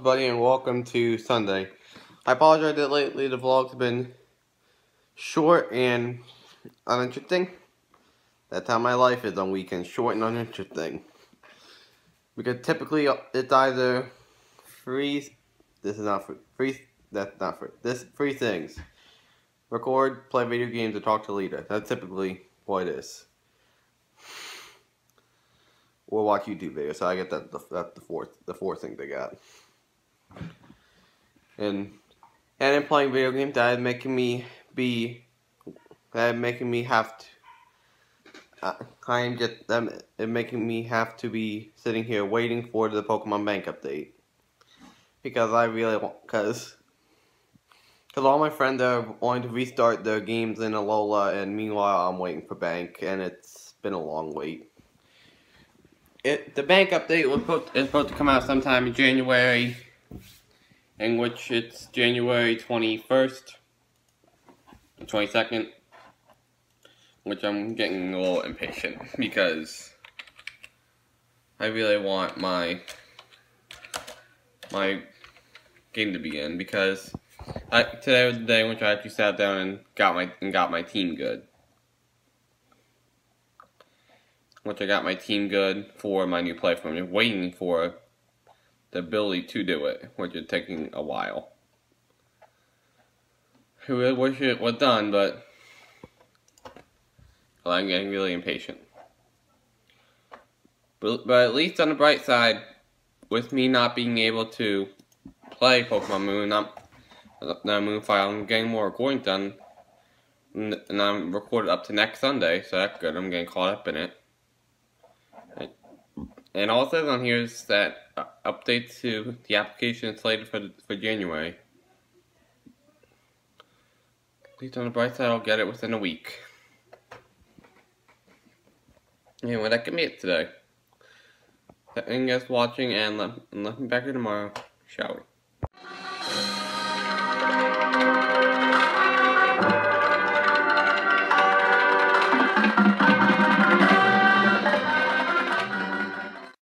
everybody and welcome to Sunday. I apologize that lately the vlog's been short and uninteresting. That's how my life is on weekends, short and uninteresting. Because typically uh, it's either free, this is not free, free that's not free, this three things. Record, play video games, or talk to Lita. That's typically what it is or watch YouTube videos. So I get that that's the fourth the fourth thing they got. And and in playing video games that is making me be that is making me have to uh, am just them it making me have to be sitting here waiting for the Pokemon Bank update. Because I really want because because all my friends are wanting to restart their games in Alola and meanwhile I'm waiting for Bank and it's been a long wait. It the bank update was supposed, is supposed to come out sometime in January, in which it's January 21st, 22nd, which I'm getting a little impatient because I really want my my game to begin because I, today was the day in which I actually sat down and got my and got my team good. which I got my team good for my new platform. I'm waiting for the ability to do it, which is taking a while. I really wish it was done, but well, I'm getting really impatient. But, but at least on the bright side, with me not being able to play Pokemon Moon, not the Moon file, I'm getting more recording done, and I'm recorded up to next Sunday, so that's good. I'm getting caught up in it. And all it says on here is that uh, update to the application slated for, for January. At least on the bright side, I'll get it within a week. Anyway, that can be it today. Thank you guys for watching, and let, let me back here tomorrow, shall we?